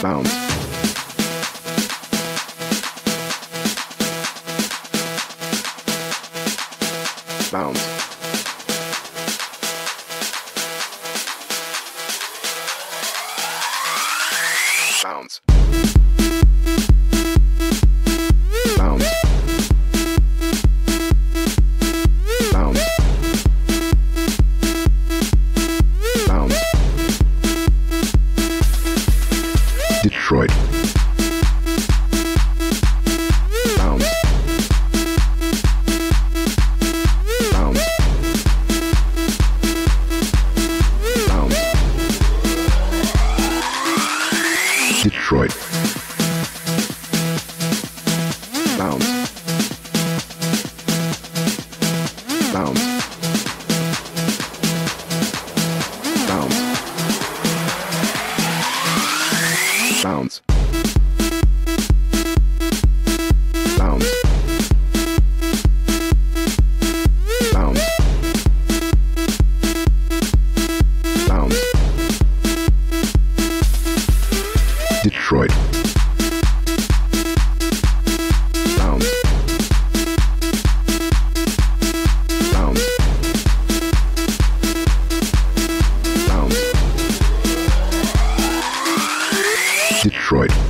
found. Detroit. Detroit.